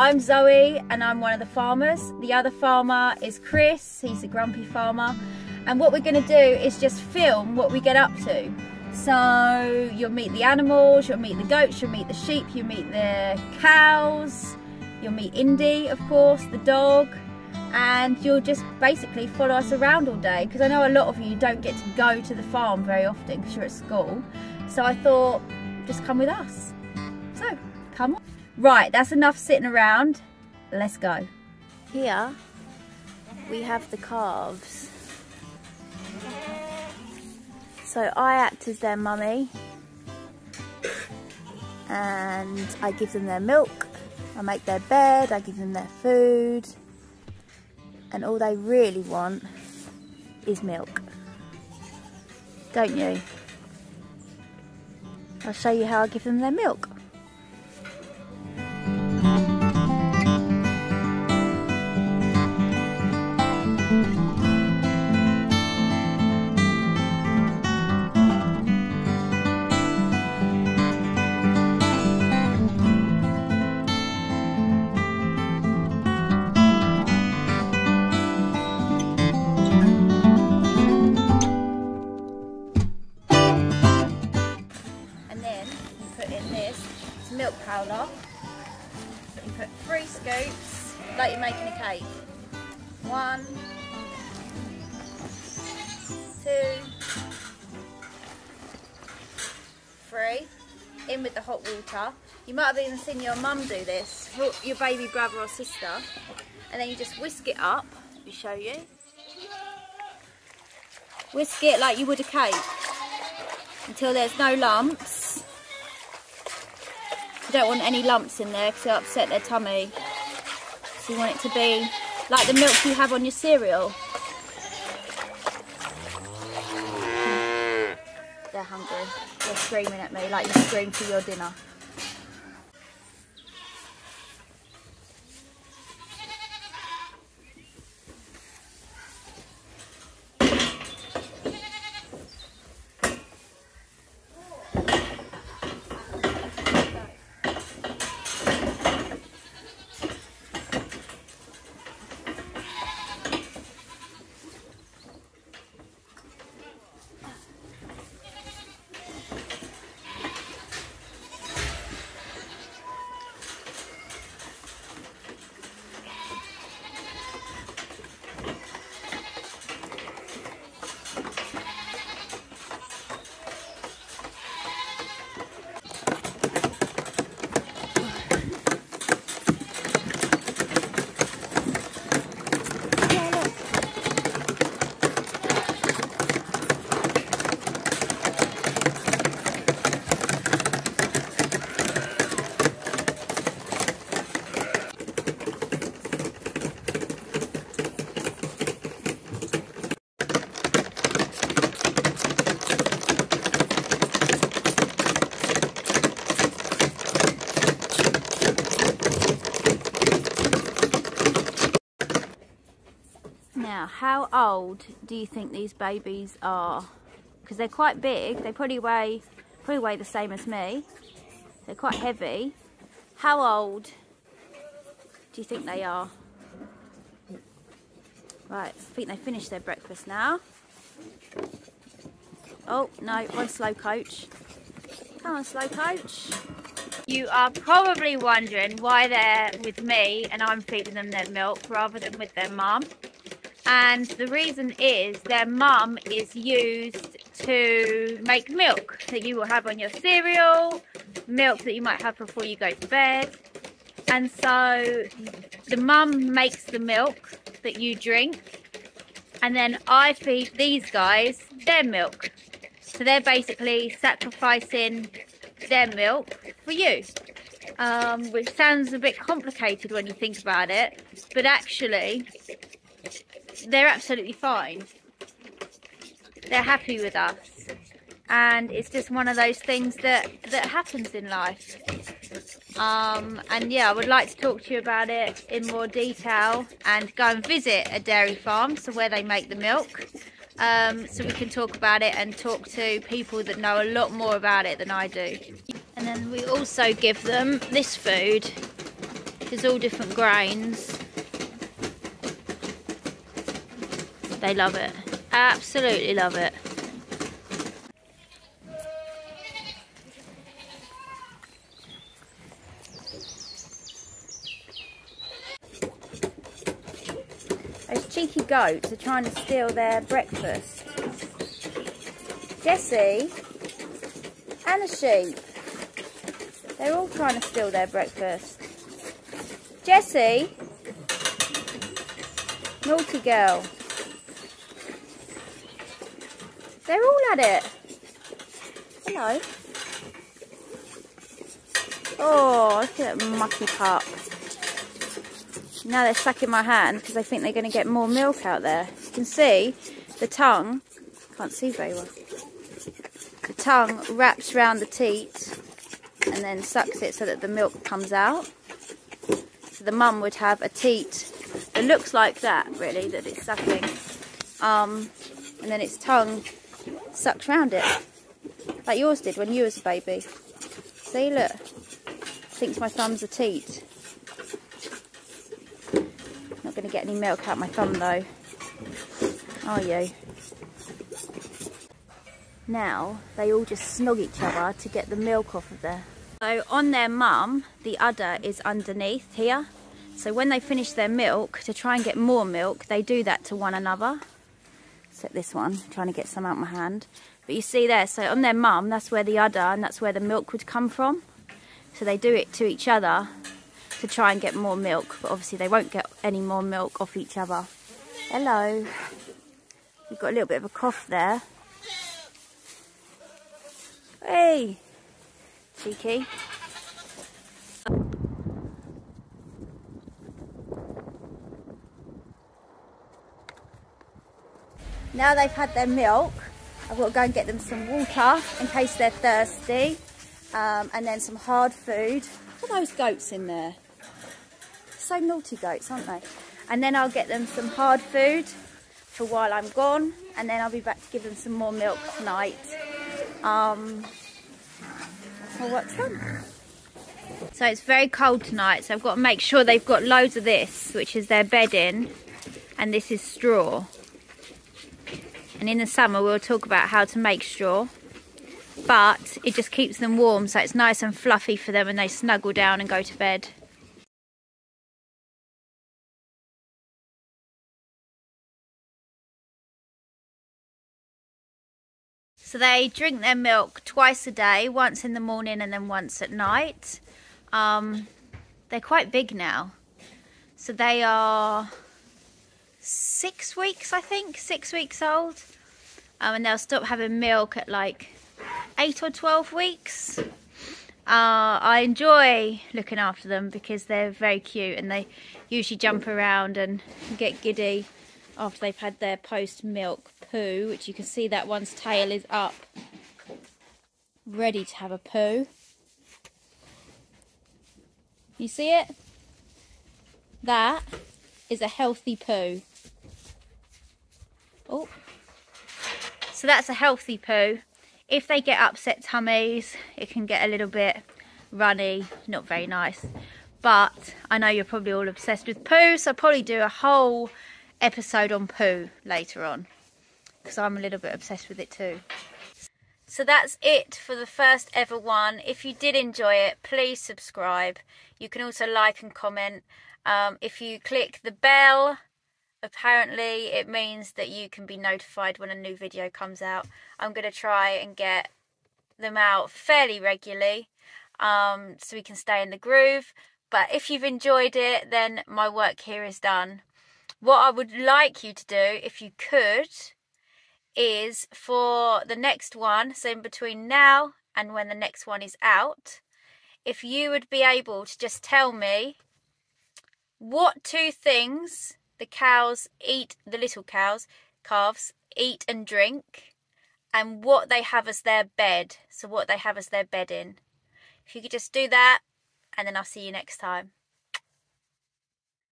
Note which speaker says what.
Speaker 1: I'm Zoe and I'm one of the farmers. The other farmer is Chris, he's a grumpy farmer. And what we're gonna do is just film what we get up to. So you'll meet the animals, you'll meet the goats, you'll meet the sheep, you'll meet the cows, you'll meet Indy, of course, the dog, and you'll just basically follow us around all day because I know a lot of you don't get to go to the farm very often because you're at school. So I thought, just come with us. So, come on. Right, that's enough sitting around. Let's go.
Speaker 2: Here we have the calves. So I act as their mummy and I give them their milk, I make their bed, I give them their food and all they really want is milk. Don't you? I'll show you how I give them their milk.
Speaker 1: It's. You put three scoops, like you're making a cake. One, two, three. In with the hot water. You might have even seen your mum do this, your baby brother or sister. And then you just whisk it up. Let me show you. Whisk it like you would a cake until there's no lumps. You don't want any lumps in there because it'll upset their tummy. So you want it to be like the milk you have on your cereal. They're hungry. They're screaming at me like you scream for your dinner. Now, how old do you think these babies are? Because they're quite big. They probably weigh probably weigh the same as me. They're quite heavy. How old do you think they are? Right, I think they finished their breakfast now. Oh, no, one slow coach. Come on, slow coach. You are probably wondering why they're with me and I'm feeding them their milk rather than with their mum. And the reason is their mum is used to make milk that you will have on your cereal, milk that you might have before you go to bed. And so the mum makes the milk that you drink, and then I feed these guys their milk. So they're basically sacrificing their milk for you. Um, which sounds a bit complicated when you think about it, but actually, they're absolutely fine. They're happy with us. And it's just one of those things that, that happens in life. Um, and yeah, I would like to talk to you about it in more detail and go and visit a dairy farm, so where they make the milk. Um, so we can talk about it and talk to people that know a lot more about it than I do. And then we also give them this food. There's all different grains. They love it. Absolutely love it.
Speaker 2: Those cheeky goats are trying to steal their breakfast. Jessie and a sheep. They're all trying to steal their breakfast. Jessie, naughty girl. They're all at it. Hello. Oh, look at that mucky pup. Now they're stuck in my hand because they think they're going to get more milk out there. You can see the tongue, can't see very well. The tongue wraps around the teat and then sucks it so that the milk comes out. So the mum would have a teat that looks like that, really, that it's sucking. Um, and then its tongue sucks round it, like yours did when you was a baby. See, look, thinks my thumb's a teat. Not going to get any milk out my thumb though, oh, are you? Now they all just snog each other to get the milk off of there. So on their mum, the udder is underneath here. So when they finish their milk, to try and get more milk, they do that to one another. Set this one, trying to get some out my hand. But you see there, so on their mum, that's where the udder and that's where the milk would come from. So they do it to each other to try and get more milk, but obviously they won't get any more milk off each other. Hello. You've got a little bit of a cough there. Hey, cheeky. Now they've had their milk, I've got to go and get them some water in case they're thirsty. Um, and then some hard food. Look at those goats in there. So naughty goats, aren't they? And then I'll get them some hard food for while I'm gone. And then I'll be back to give them some more milk tonight. Um, fun? So it's very cold tonight, so I've got to make sure they've got loads of this, which is their bedding, and this is straw. And in the summer, we'll talk about how to make straw. But it just keeps them warm, so it's nice and fluffy for them and they snuggle down and go to bed. So they drink their milk twice a day, once in the morning and then once at night. Um, they're quite big now. So they are six weeks, I think, six weeks old. Um, and they'll stop having milk at like eight or 12 weeks. Uh, I enjoy looking after them because they're very cute and they usually jump around and get giddy after they've had their post milk poo, which you can see that one's tail is up, ready to have a poo. You see it? That is a healthy poo. Oh, so that's a healthy poo. If they get upset tummies, it can get a little bit runny, not very nice. But I know you're probably all obsessed with poo, so I'll probably do a whole episode on poo later on because I'm a little bit obsessed with it too. So that's it for the first ever one. If you did enjoy it, please subscribe. You can also like and comment. Um, if you click the bell, apparently it means that you can be notified when a new video comes out. I'm going to try and get them out fairly regularly um, so we can stay in the groove. But if you've enjoyed it, then my work here is done. What I would like you to do, if you could, is for the next one, so in between now and when the next one is out, if you would be able to just tell me what two things the cows eat, the little cows, calves, eat and drink, and what they have as their bed. So, what they have as their bed in. If you could just do that, and then I'll see you next time.